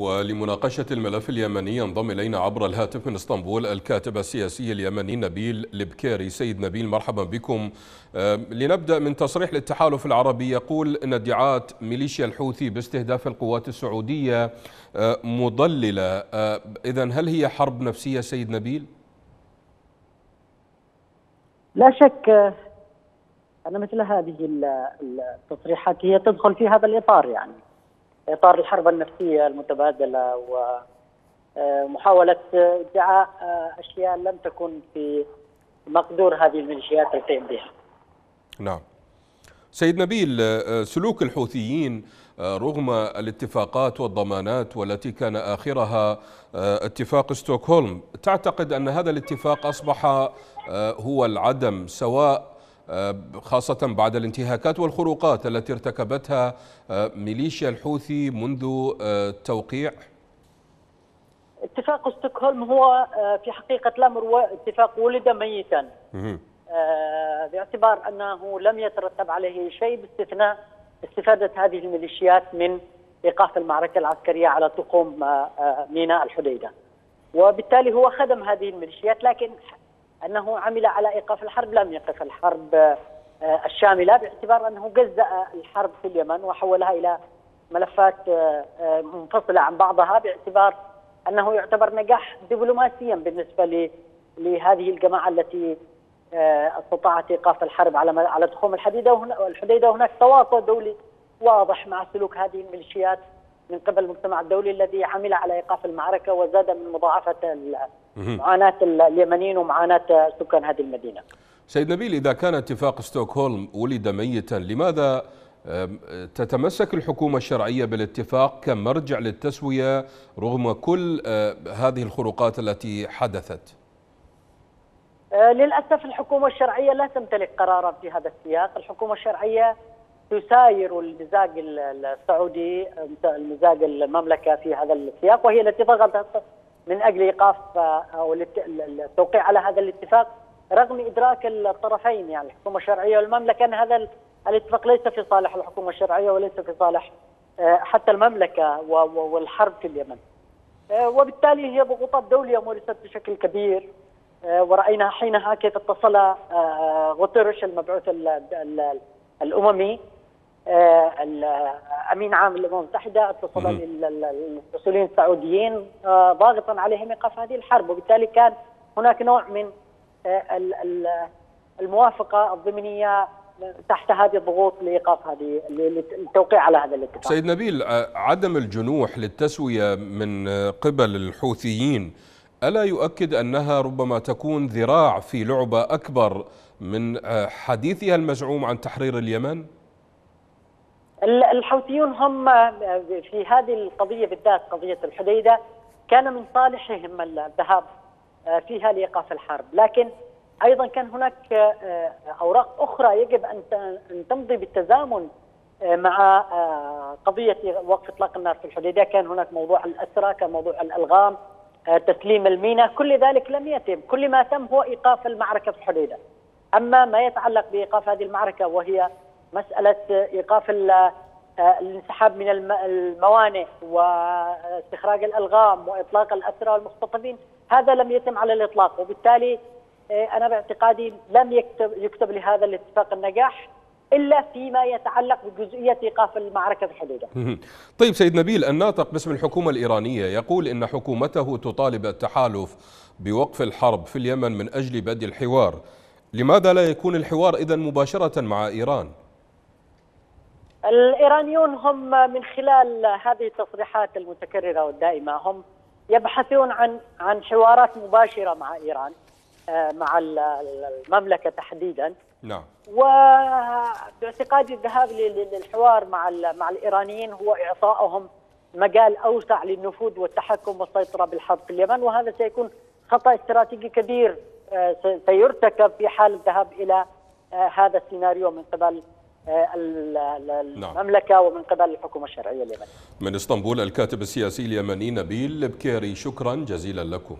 ولمناقشة الملف اليمني ينضم إلينا عبر الهاتف من إسطنبول الكاتب السياسي اليمني نبيل لبكيري. سيد نبيل مرحبا بكم. لنبدأ من تصريح التحالف العربي. يقول أن ادعاءات ميليشيا الحوثي باستهداف القوات السعودية مضللة. إذا هل هي حرب نفسية سيد نبيل؟ لا شك أن مثل هذه التصريحات هي تدخل في هذا الإطار يعني. إطار الحرب النفسية المتبادلة ومحاوله ادعاء أشياء لم تكن في مقدور هذه الميليشيات القيام بها. نعم. سيد نبيل سلوك الحوثيين رغم الاتفاقات والضمانات والتي كان آخرها اتفاق ستوكهولم، تعتقد أن هذا الاتفاق أصبح هو العدم سواء خاصة بعد الانتهاكات والخروقات التي ارتكبتها ميليشيا الحوثي منذ التوقيع اتفاق ستوكهولم هو في حقيقة الأمر اتفاق ولد ميتا. باعتبار أنه لم يترتب عليه شيء باستثناء استفادة هذه الميليشيات من إيقاف المعركة العسكرية على تقوم ميناء الحديدة. وبالتالي هو خدم هذه الميليشيات لكن أنه عمل على إيقاف الحرب لم يقف الحرب الشاملة باعتبار أنه جزأ الحرب في اليمن وحولها إلى ملفات منفصلة عن بعضها باعتبار أنه يعتبر نجاح دبلوماسيا بالنسبة لهذه الجماعة التي استطاعت إيقاف الحرب على على تخوم الحديدة والحديده وهناك تواطؤ دولي واضح مع سلوك هذه الميليشيات من قبل المجتمع الدولي الذي عمل على إيقاف المعركة وزاد من مضاعفة معاناة اليمنيين ومعاناة سكان هذه المدينة. سيد نبيل إذا كان اتفاق ستوكهولم ولد ميتا لماذا تتمسك الحكومة الشرعية بالاتفاق كمرجع للتسوية رغم كل هذه الخروقات التي حدثت؟ للأسف الحكومة الشرعية لا تمتلك قرارا في هذا السياق، الحكومة الشرعية تساير المزاج السعودي مزاج المملكة في هذا السياق وهي التي ضغطت من أجل إيقاف أو التوقيع على هذا الاتفاق رغم إدراك الطرفين يعني الحكومة الشرعية والمملكة إن هذا الاتفاق ليس في صالح الحكومة الشرعية وليس في صالح حتى المملكة والحرب في اليمن. وبالتالي هي ضغوطات دولية مورست بشكل كبير ورأينا حينها كيف اتصل غوتيريش المبعوث الأممي أمين عام الامم المتحده اتصل بالمسؤولين السعوديين ضاغطا عليهم إيقاف هذه الحرب وبالتالي كان هناك نوع من الموافقة الضمنية تحت هذه الضغوط لإيقاف هذه للتوقيع على هذا الاتفاق. سيد نبيل عدم الجنوح للتسوية من قبل الحوثيين ألا يؤكد أنها ربما تكون ذراع في لعبة أكبر من حديثها المزعوم عن تحرير اليمن؟ الحوثيون هم في هذه القضية بالذات قضية الحديدة كان من صالحهم الذهاب فيها لإيقاف الحرب، لكن أيضا كان هناك أوراق أخرى يجب أن تمضي بالتزامن مع قضية وقف إطلاق النار في الحديدة، كان هناك موضوع الأسرى، كان موضوع الألغام، تسليم الميناء، كل ذلك لم يتم، كل ما تم هو إيقاف المعركة في الحديدة. أما ما يتعلق بإيقاف هذه المعركة وهي مسألة إيقاف الانسحاب من الموانئ واستخراج الألغام وإطلاق الأسرى والمختطفين هذا لم يتم على الإطلاق وبالتالي أنا باعتقادي لم يكتب يكتب لهذا الاتفاق النجاح إلا فيما يتعلق بجزئية إيقاف المعركة في الحديده. طيب سيد نبيل الناطق باسم الحكومة الإيرانية يقول إن حكومته تطالب التحالف بوقف الحرب في اليمن من أجل بدء الحوار. لماذا لا يكون الحوار اذا مباشرة مع إيران؟ الإيرانيون هم من خلال هذه التصريحات المتكررة والدائمة هم يبحثون عن عن حوارات مباشرة مع إيران مع المملكة تحديدا. نعم. وباعتقادي الذهاب للحوار مع مع الإيرانيين هو اعطائهم مجال أوسع للنفوذ والتحكم والسيطرة بالحرب في اليمن وهذا سيكون خطأ استراتيجي كبير سيرتكب في حال الذهاب إلى هذا السيناريو من قبل المملكة ومن قبل الحكومة الشرعية اليمنية. من اسطنبول الكاتب السياسي اليمني نبيل البكيري شكرا جزيلا لكم.